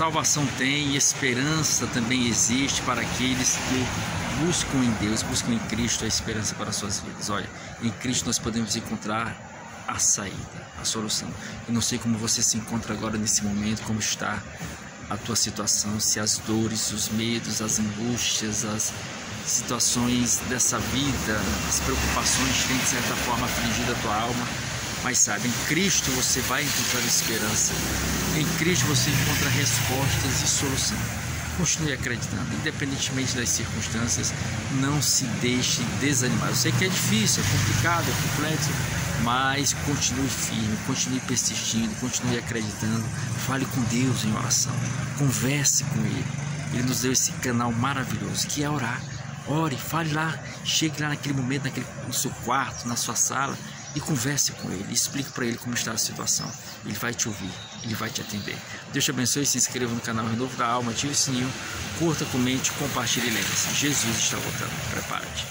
Salvação tem, esperança também existe para aqueles que buscam em Deus, buscam em Cristo a esperança para as suas vidas. Olha, em Cristo nós podemos encontrar a saída, a solução. Eu não sei como você se encontra agora nesse momento, como está a tua situação, se as dores, os medos, as angústias, as situações dessa vida, as preocupações têm de certa forma afligido a tua alma. Mas sabe, em Cristo você vai encontrar esperança. Em Cristo você encontra respostas e solução. Continue acreditando, independentemente das circunstâncias, não se deixe desanimar. Eu sei que é difícil, é complicado, é complexo, mas continue firme, continue persistindo, continue acreditando. Fale com Deus em oração, converse com Ele. Ele nos deu esse canal maravilhoso que é orar. Ore, fale lá, chegue lá naquele momento, naquele, no seu quarto, na sua sala e converse com ele, explique para ele como está a situação. Ele vai te ouvir, ele vai te atender. Deus te abençoe, se inscreva no canal Renovo da Alma, ative o sininho, curta, comente, compartilhe e lembre-se, Jesus está voltando. Prepare-te.